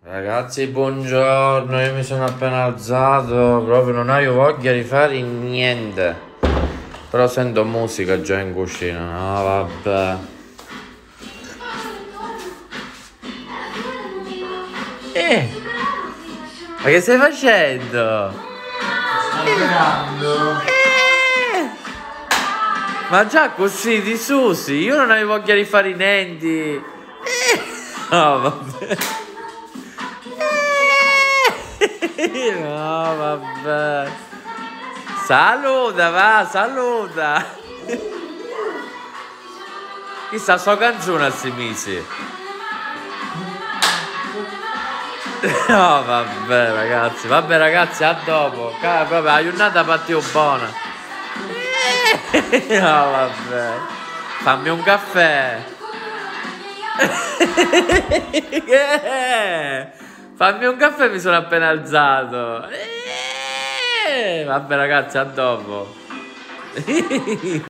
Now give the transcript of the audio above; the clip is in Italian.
Ragazzi, buongiorno, io mi sono appena alzato, proprio non ho voglia di fare niente. Però sento musica già in cucina, no vabbè. Eh, ma che stai facendo? Sto Eh, ma già così di Susi, io non avevo voglia di fare i denti. Eh, no, vabbè. No, vabbè. Saluta, va, saluta. Chissà, so canzone si misi. No, vabbè, ragazzi. Vabbè, ragazzi, a dopo. Ca- Proprio la giornata partita buona. No, vabbè. Fammi un caffè. Eh, Fammi un caffè, mi sono appena alzato. Eh, Vabbè, ragazzi, a dopo.